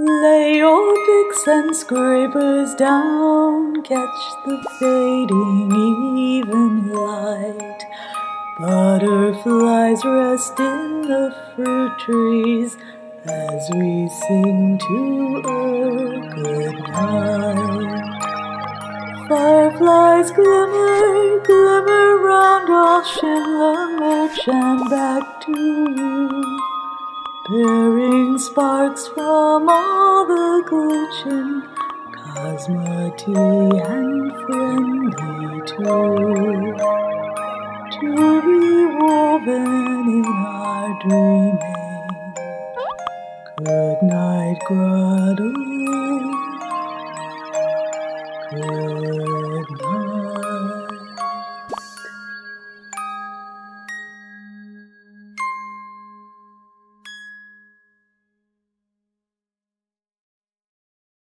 Lay your picks and scrapers down, catch the fading even light. Butterflies rest in the fruit trees as we sing to a good night. Fireflies glimmer, glimmer round all Shimla Mirch and back to you, bearing sparks from all the glitching cosmety and friendly too, to be woven in our dreaming. Good night, Groddle. Good